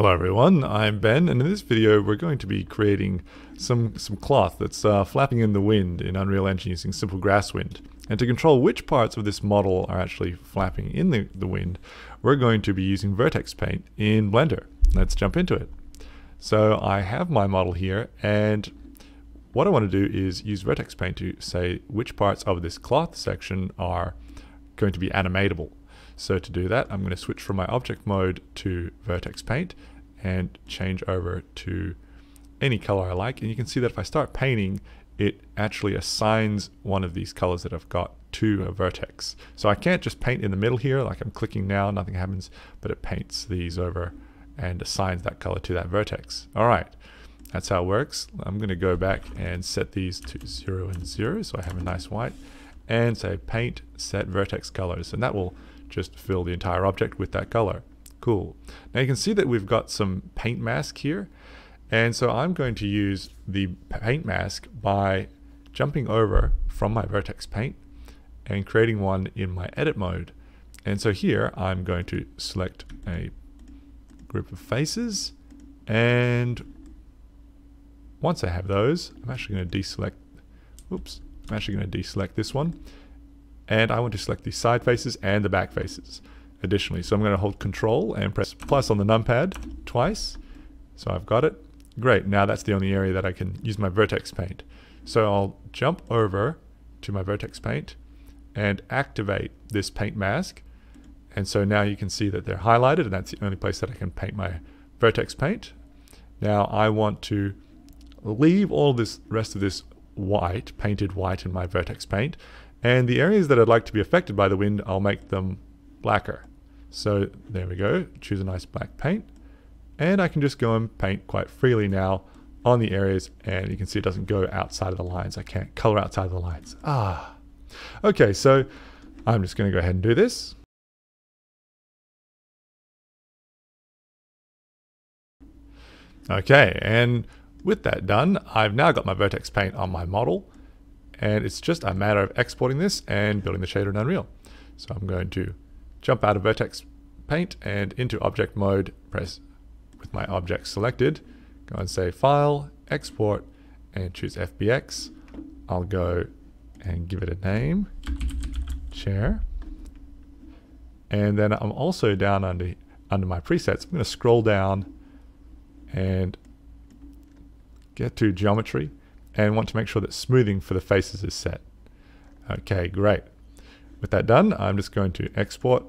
Hello everyone, I'm Ben and in this video we're going to be creating some, some cloth that's uh, flapping in the wind in Unreal Engine using Simple Grass Wind. And to control which parts of this model are actually flapping in the, the wind, we're going to be using Vertex Paint in Blender. Let's jump into it. So I have my model here and what I want to do is use Vertex Paint to say which parts of this cloth section are going to be animatable. So to do that, I'm going to switch from my object mode to Vertex Paint and change over to any color I like. And you can see that if I start painting, it actually assigns one of these colors that I've got to a vertex. So I can't just paint in the middle here, like I'm clicking now, nothing happens, but it paints these over and assigns that color to that vertex. All right, that's how it works. I'm gonna go back and set these to zero and zero, so I have a nice white, and say paint set vertex colors, and that will just fill the entire object with that color. Cool. Now you can see that we've got some paint mask here. And so I'm going to use the paint mask by jumping over from my vertex paint and creating one in my edit mode. And so here I'm going to select a group of faces and once I have those, I'm actually going to deselect, oops, I'm actually going to deselect this one and I want to select the side faces and the back faces additionally. So I'm going to hold control and press plus on the numpad twice. So I've got it. Great, now that's the only area that I can use my vertex paint. So I'll jump over to my vertex paint and activate this paint mask. And so now you can see that they're highlighted and that's the only place that I can paint my vertex paint. Now I want to leave all this rest of this white, painted white in my vertex paint, and the areas that I'd like to be affected by the wind, I'll make them blacker. So there we go, choose a nice black paint. And I can just go and paint quite freely now on the areas and you can see it doesn't go outside of the lines. I can't color outside of the lines. Ah. Okay, so I'm just gonna go ahead and do this. Okay, and with that done, I've now got my vertex paint on my model and it's just a matter of exporting this and building the shader in Unreal. So I'm going to jump out of Vertex Paint and into object mode, press with my object selected, go and say File, Export, and choose FBX. I'll go and give it a name, chair. And then I'm also down under, under my presets. I'm going to scroll down and get to geometry and want to make sure that smoothing for the faces is set. Okay, great. With that done, I'm just going to export.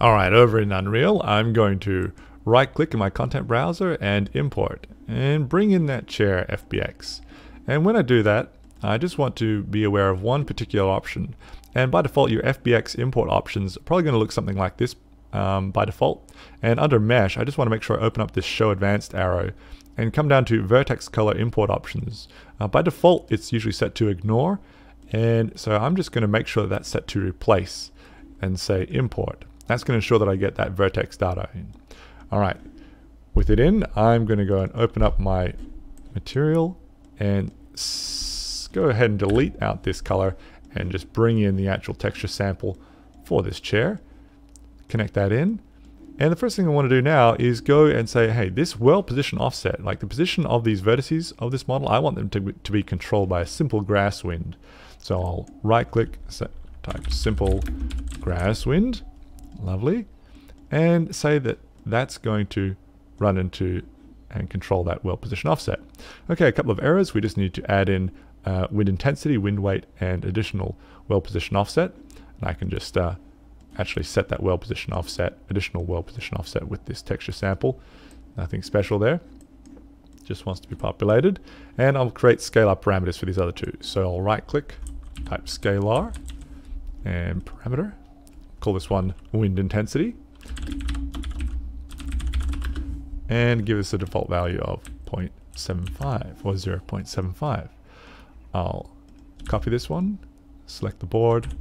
All right, over in Unreal, I'm going to right click in my content browser and import and bring in that chair FBX. And when I do that, I just want to be aware of one particular option. And by default, your FBX import options are probably going to look something like this um, by default. And under mesh, I just want to make sure I open up this show advanced arrow and come down to vertex color import options. Uh, by default, it's usually set to ignore. And so I'm just going to make sure that that's set to replace and say import. That's going to ensure that I get that vertex data in. All right, with it in, I'm going to go and open up my material and go ahead and delete out this color and just bring in the actual texture sample for this chair. Connect that in and the first thing I want to do now is go and say, hey, this world position offset, like the position of these vertices of this model, I want them to be, to be controlled by a simple grass wind. So I'll right click, type simple grass wind, lovely, and say that that's going to run into and control that world position offset. Okay, a couple of errors. We just need to add in uh, wind intensity, wind weight, and additional world position offset. And I can just uh, actually set that world position offset, additional world position offset with this texture sample. Nothing special there. Just wants to be populated. And I'll create scalar parameters for these other two. So I'll right click, type scalar, and parameter. Call this one wind intensity. And give us a default value of 0.75 or 0.75. I'll copy this one, select the board,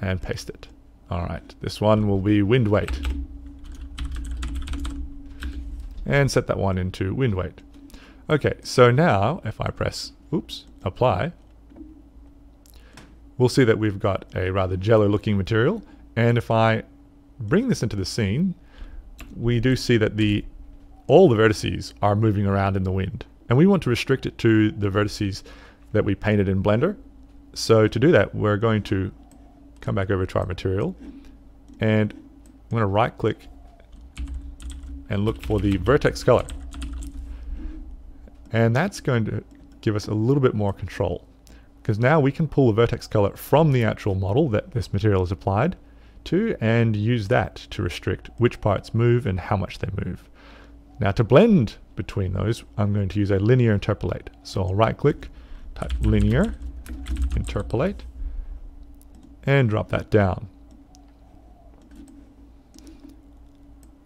and paste it. Alright, this one will be wind weight. And set that one into wind weight. Okay, so now if I press, oops, apply, we'll see that we've got a rather jello looking material. And if I bring this into the scene, we do see that the all the vertices are moving around in the wind. And we want to restrict it to the vertices that we painted in Blender. So to do that, we're going to come back over to our material and I'm going to right click and look for the vertex color. And that's going to give us a little bit more control because now we can pull the vertex color from the actual model that this material is applied to and use that to restrict which parts move and how much they move. Now to blend between those, I'm going to use a linear interpolate. So I'll right click, type linear, interpolate, and drop that down.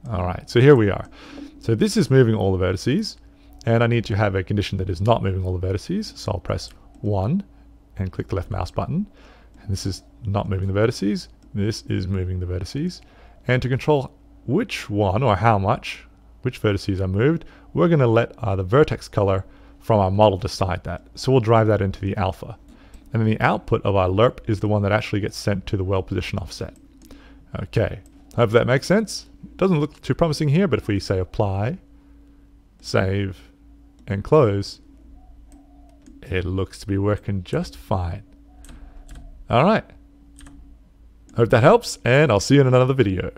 Alright, so here we are. So this is moving all the vertices, and I need to have a condition that is not moving all the vertices, so I'll press 1 and click the left mouse button. And this is not moving the vertices, this is moving the vertices. And to control which one or how much, which vertices are moved, we're going to let uh, the vertex color from our model decide that. So we'll drive that into the alpha. And then the output of our lerp is the one that actually gets sent to the world position offset. Okay, hope that makes sense. Doesn't look too promising here, but if we say apply, save, and close, it looks to be working just fine. Alright. Hope that helps, and I'll see you in another video.